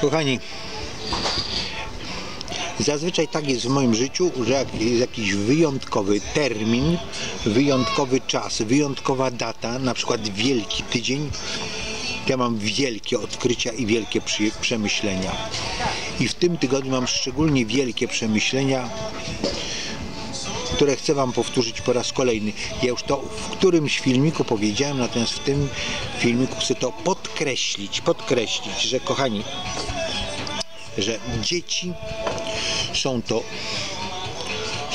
Kochani, zazwyczaj tak jest w moim życiu, że jak jest jakiś wyjątkowy termin, wyjątkowy czas, wyjątkowa data, na przykład wielki tydzień, ja mam wielkie odkrycia i wielkie przemyślenia. I w tym tygodniu mam szczególnie wielkie przemyślenia, które chcę Wam powtórzyć po raz kolejny. Ja już to w którymś filmiku powiedziałem, natomiast w tym filmiku chcę to podkreślić, podkreślić, że kochani, że dzieci są to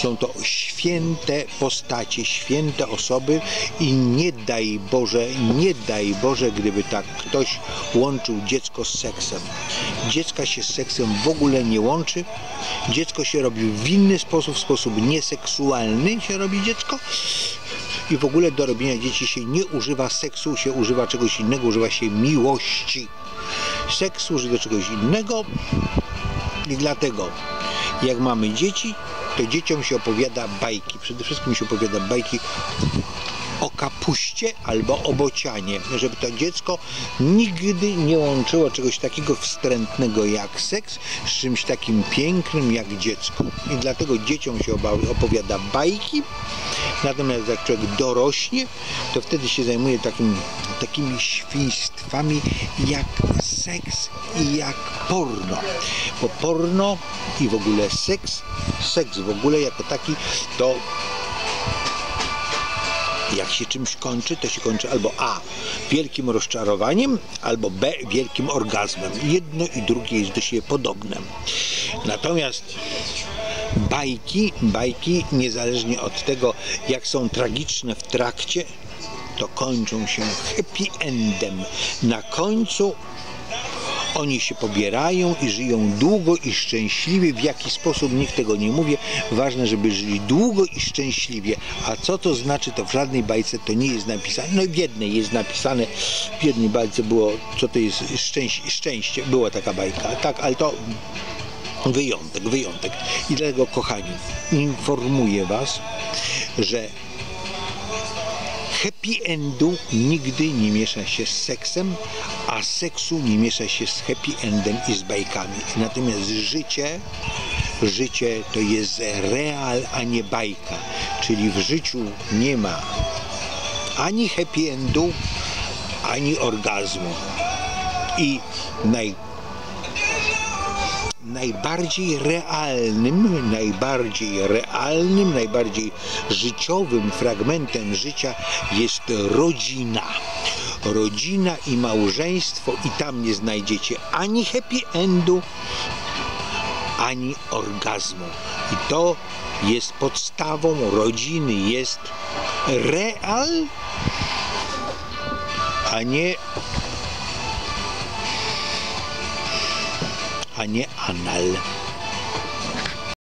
są to święte postacie, święte osoby i nie daj Boże, nie daj Boże, gdyby tak ktoś łączył dziecko z seksem. Dziecka się z seksem w ogóle nie łączy. Dziecko się robi w inny sposób, w sposób nieseksualny się robi dziecko. I w ogóle do robienia dzieci się nie używa seksu, się używa czegoś innego, używa się miłości. Seks służy do czegoś innego i dlatego jak mamy dzieci, to dzieciom się opowiada bajki. Przede wszystkim się opowiada bajki o kapuście albo o bocianie, żeby to dziecko nigdy nie łączyło czegoś takiego wstrętnego jak seks z czymś takim pięknym jak dziecko. I dlatego dzieciom się opowiada bajki, natomiast jak człowiek dorośnie, to wtedy się zajmuje takim, takimi świństwami jak seks i jak porno. Bo porno i w ogóle seks, seks w ogóle jako taki, to jak się czymś kończy, to się kończy albo A wielkim rozczarowaniem, albo B wielkim orgazmem. Jedno i drugie jest do siebie podobne. Natomiast bajki, bajki niezależnie od tego, jak są tragiczne w trakcie, to kończą się happy endem. Na końcu oni się pobierają i żyją długo i szczęśliwie. W jaki sposób nikt tego nie mówię. Ważne, żeby żyli długo i szczęśliwie. A co to znaczy, to w żadnej bajce to nie jest napisane. No w jednej jest napisane, w jednej bajce było, co to jest szczęście, szczęście. Była taka bajka, tak, ale to wyjątek, wyjątek. I dlatego, kochani, informuję Was, że happy endu nigdy nie miesza się z seksem, a seksu nie miesza się z happy endem i z bajkami. Natomiast życie, życie to jest real, a nie bajka. Czyli w życiu nie ma ani happy endu, ani orgazmu. I naj najbardziej realnym, najbardziej realnym, najbardziej życiowym fragmentem życia jest rodzina. Rodzina i małżeństwo i tam nie znajdziecie ani happy endu, ani orgazmu. I to jest podstawą rodziny, jest real, a nie a nie anal.